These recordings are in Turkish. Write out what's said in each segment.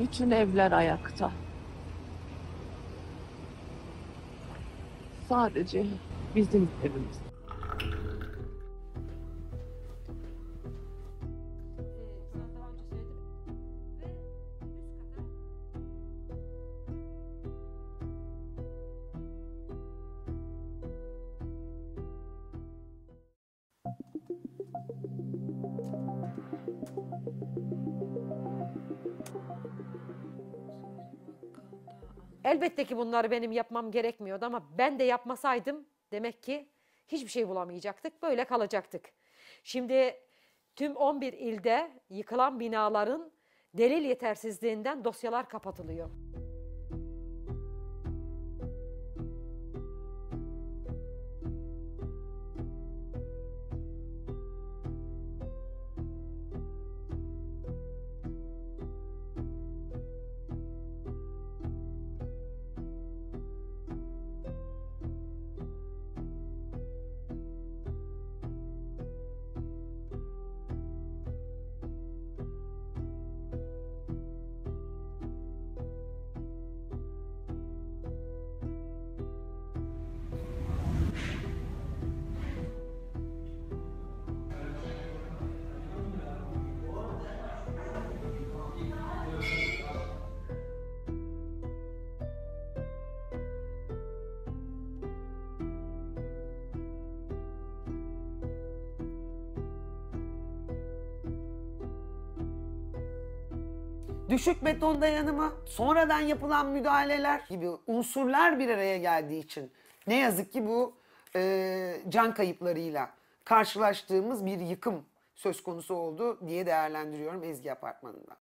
Bütün evler ayakta. Sadece bizim evimiz. Elbette ki bunları benim yapmam gerekmiyordu ama ben de yapmasaydım demek ki hiçbir şey bulamayacaktık. Böyle kalacaktık. Şimdi tüm 11 ilde yıkılan binaların delil yetersizliğinden dosyalar kapatılıyor. Düşük beton dayanımı, sonradan yapılan müdahaleler gibi unsurlar bir araya geldiği için ne yazık ki bu e, can kayıplarıyla karşılaştığımız bir yıkım söz konusu oldu diye değerlendiriyorum Ezgi Apartmanı'nda.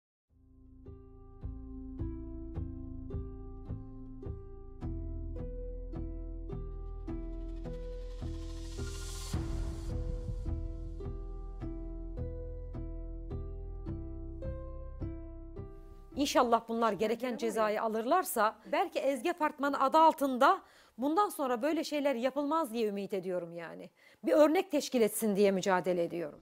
İnşallah bunlar gereken cezayı alırlarsa belki Ezgi Apartmanı adı altında bundan sonra böyle şeyler yapılmaz diye ümit ediyorum yani. Bir örnek teşkil etsin diye mücadele ediyorum.